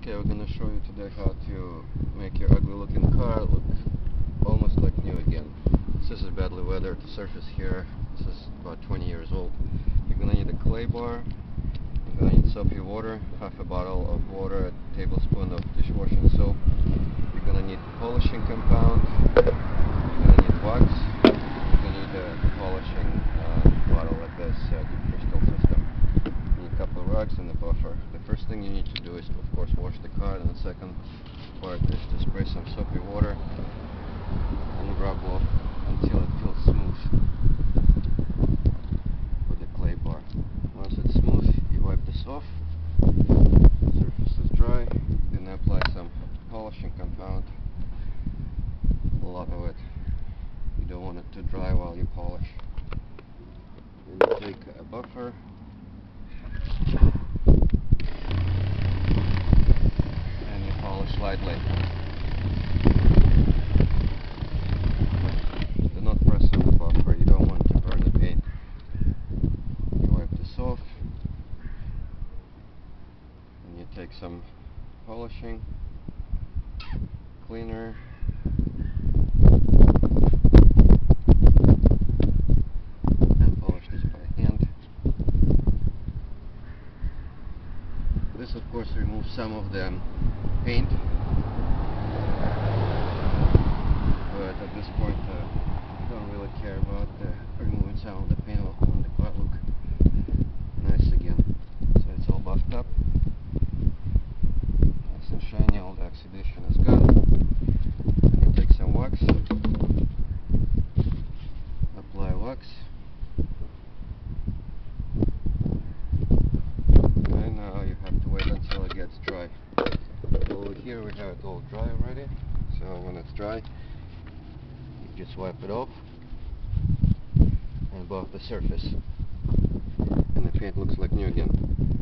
Okay, we're gonna show you today how to make your ugly looking car look almost like new again. This is badly weathered surface here. This is about 20 years old. You're gonna need a clay bar. You're gonna need soapy water, half a bottle of water, a tablespoon of dishwashing soap. You're gonna need polishing compound. You're gonna need wax. You're gonna need a polishing uh, bottle like this, uh, deep crystal system. You need a couple of rugs and a buffer. The first thing you need to do is, of course, wash the car, and the second part is to spray some soapy water and rub off until it feels smooth with the clay bar. Once it's smooth, you wipe this off. Surface is dry. Then apply some polishing compound. A lot of it. You don't want it to dry while you polish. Then you take a buffer. And you polish lightly. Do not press on the buffer, you don't want to burn the paint. You wipe this off. Take some polishing cleaner. And polish this by hand. This of course removes some of the paint. But at this point uh, I don't really care about uh, removing some of the paint off when the car look nice again. So it's all buffed up. Nice and shiny, all the oxidation is gone. You take some wax. Apply wax. And now you have to wait until it gets dry. Over here we have it all dry already. So when it's dry, you just wipe it off and buff the surface. And the paint looks like new again.